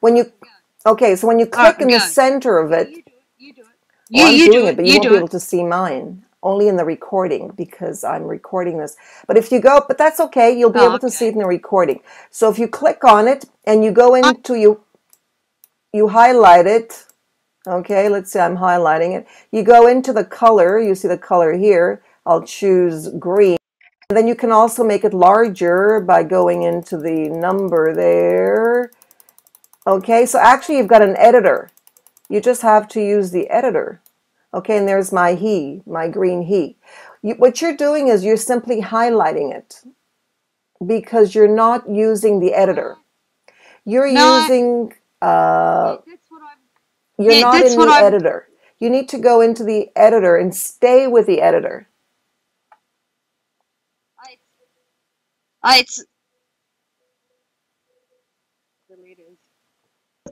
When you okay, so when you All right, click in the center of it, You do it. You do it. well, I'm you, you doing do it, but you, You won't be able to see mine. Only in the recording because I'm recording this. But if you go, but that's okay. You'll be Oh, able to see it in the recording. So if you click on it and you go uh, into you, you highlight it. Okay, let's say I'm highlighting it. You go into the color. You see the color here. I'll choose green. And then you can also make it larger by going into the number there. Okay, so actually you've got an editor. You just have to use the editor. Okay, and there's my he, my green he. You, what you're doing is you're simply highlighting it because you're not using the editor. You're No, using, uh, that's what I'm. you're Yeah, not that's in what the I'm- editor. You need to go into the editor and stay with the editor. I, I, it's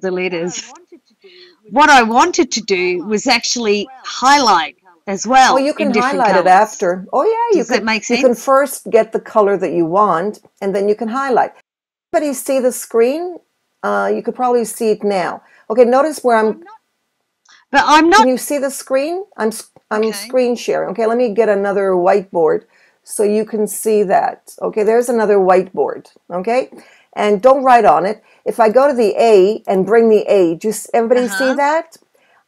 the letters. What I wanted to do was actually highlight as well. Oh, you can in different highlight it after. Oh, yeah, you Does can. that make sense? You can first get the color that you want, and then you can highlight. Everybody see the screen? Uh, you could probably see it now. Okay, notice where I'm. But I'm not. Can you see the screen? I'm I'm Okay. screen sharing. Okay, let me get another whiteboard so you can see that. Okay, there's another whiteboard. Okay, and don't write on it. If I go to the A and bring the A, just everybody see Uh-huh. that?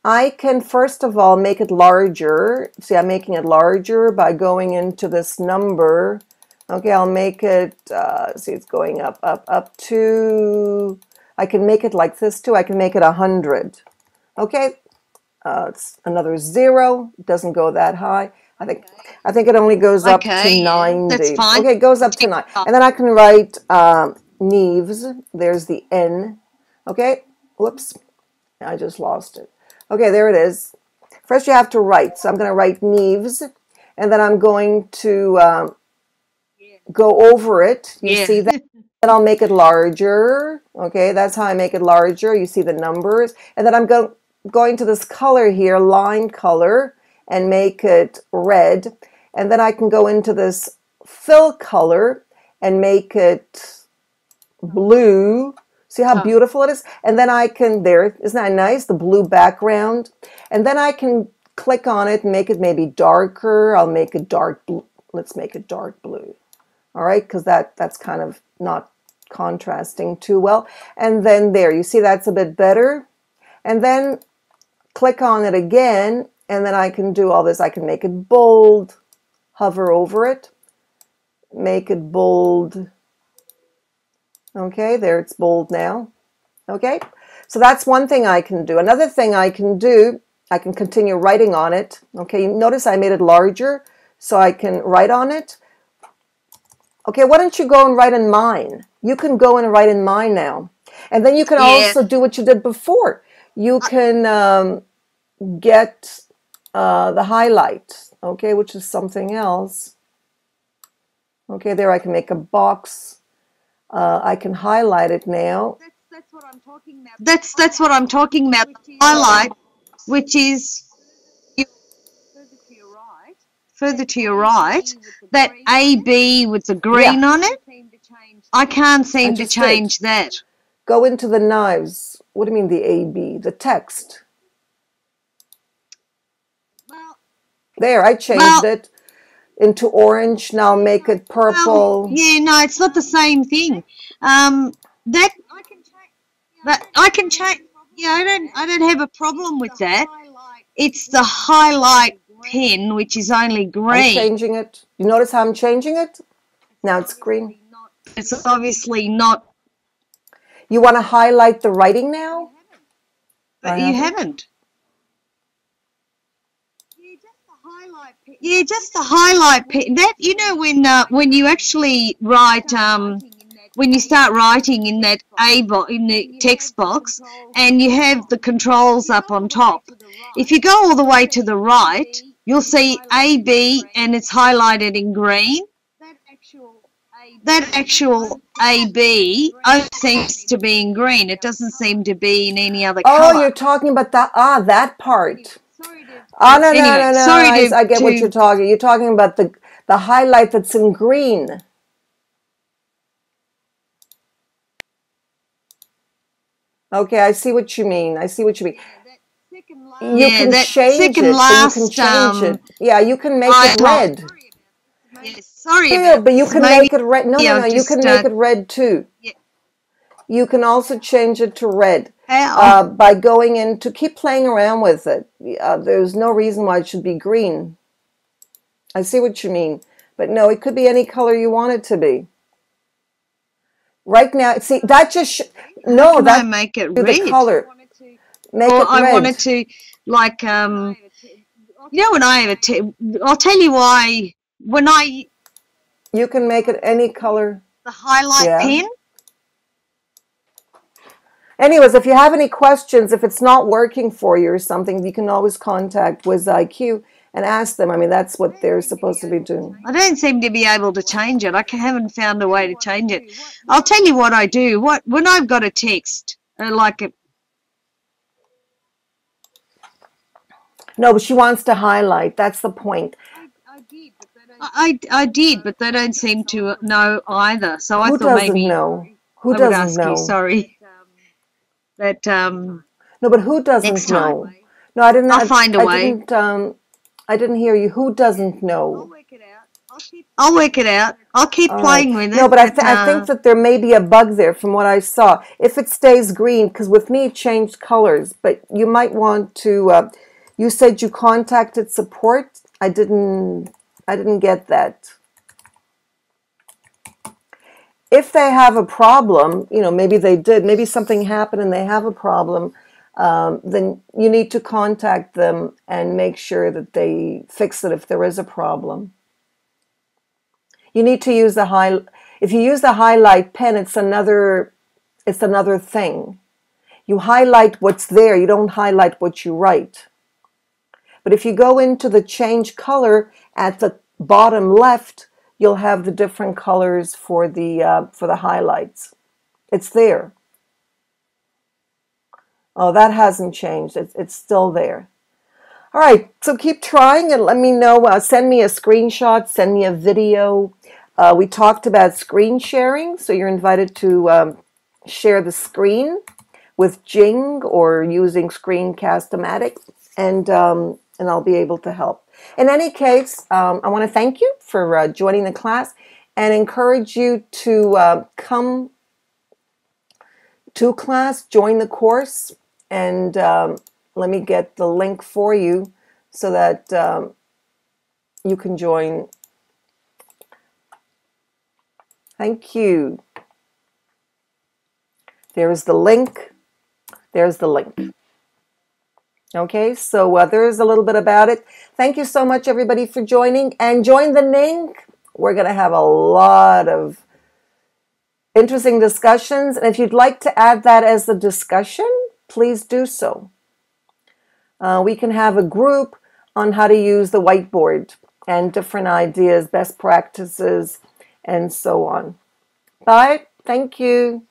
I can first of all make it larger. See, I'm making it larger by going into this number. Okay, I'll make it, uh, see, it's going up, up, up to, I can make it like this too. I can make it 100. Okay, uh, it's another zero. It doesn't go that high. I think I think it only goes up Okay, to ninety. that's fine. Okay, it goes up to nine, and then I can write um, Neves. There's the N. Okay, whoops, I just lost it. Okay, there it is. First, you have to write. So I'm going to write Neves, and then I'm going to um, go over it. You Yeah. see that? Then I'll make it larger. Okay, that's how I make it larger. You see the numbers. And then I'm go- going to this color here, line color, and make it red. And then I can go into this fill color and make it blue. See how beautiful it is? And then I can, there, isn't that nice? The blue background. And then I can click on it and make it maybe darker. I'll make it dark blue. Let's make it dark blue all right because that that's kind of not contrasting too well. And then there you see that's a bit better? And then click on it again and then I can do all this. I can make it bold hover over it make it bold. Okay there it's bold now. Okay so that's one thing I can do. Another thing I can do I can continue writing on it. Okay notice I made it larger so I can write on it Okay, why don't you go and write in mine? You can go and write in mine now. And then you can Yeah. also do what you did before. You can um, get uh, the highlight, okay, which is something else. Okay, there I can make a box. Uh, I can highlight it now. That's what I'm talking about. That's that's what I'm talking about. Highlight, which is further to your right, that AB with the green Yeah. on it. I can't seem I to just did. change that. Go into the knives. What do you mean the AB? The text. There, I changed Well- it into orange. Now make it purple. Um, yeah, no, it's not the same thing. Um, that but I can change. Yeah, I don't. I don't have a problem with that. It's the highlight pen, which is only I'm green. changing it. You notice how I'm changing it? Now it's green. It's obviously not. You want to highlight the writing now? But you haven't. Yeah, just the highlight pen. That you know when uh, when you actually write um when you start writing in that A bo- in the text box and you have the controls up on top. If you go all the way to the right, you'll see AB and it's highlighted in green. That actual AB only seems to be in green. It doesn't seem to be in any other Oh, you're talking about that. Ah, that part. Oh no, no, Anyway, no, no. sorry I, to- I get what you're talking. You're talking about the the highlight that's in green. Okay, I see what you mean. I see what you mean. You Yeah, can that change second it. but last, you can change um, it. Yeah, you can make it red. Yes, sorry Yeah, about but you can Maybe- make it red. No, yeah, no, no. You just, can uh, make it red too. Yeah. You can also change it to red How? uh, by going into keep playing around with it. Uh, there's no reason why it should be green. I see what you mean, but no, it could be any color you want it to be. Right now, see that just sh- no Can I make it red? the color. Make Or it I wanted to, like, um, you know, when I have a, te- I'll tell you why. When I You can make it any color. the highlight Yeah. pen, Anyways, if you have any questions, if it's not working for you or something, you can always contact WizIQ and ask them. I mean, that's what they're supposed to be doing. I don't seem to be able to change it. I haven't found a way to change it. I'll tell you what I do. What when I've got a text, uh, like a, No, but she wants to highlight. That's the point. I, I I did, but they don't seem to know either. So I Who thought doesn't maybe know? Who I doesn't ask know? you. Sorry. That um, No, but who doesn't know? No, I didn't. I'll I, find a I way. Didn't, um, I didn't hear you. Who doesn't know? I'll work it out. I'll keep I'll work it out. I'll All playing right. with it. No, but I, th- I uh, think that there may be a bug there from what I saw. If it stays green, because with me it changed colors, but you might want to. Uh, you said you contacted support. I didn't. I didn't get that. If they have a problem, you know, maybe they did. Maybe something happened and they have a problem. Um, then you need to contact them and make sure that they fix it if there is a problem. You need to use the high. If you use the highlight pen, it's another. It's another thing. You highlight what's there. You don't highlight what you write. But if you go into the change color at the bottom left, you'll have the different colors for the uh, for the highlights. It's there. Oh, that hasn't changed. It's, it's still there. All right, so keep trying and let me know. Uh, send me a screenshot, send me a video. Uh, we talked about screen sharing, so you're invited to um, share the screen with Jing or using Screencast-O-Matic, and um, and I'll be able to help. In any case, um, I want to thank you for uh, joining the class and encourage you to uh, come to class, join the course, and um, let me get the link for you so that um, you can join. Thank you. There's the link. There's the link. Okay, so uh, there's a little bit about it. Thank you so much, everybody, for joining. And join the Ning. We're going to have a lot of interesting discussions. And if you'd like to add that as a discussion, please do so. Uh, we can have a group on how to use the whiteboard and different ideas, best practices, and so on. Bye Thank you.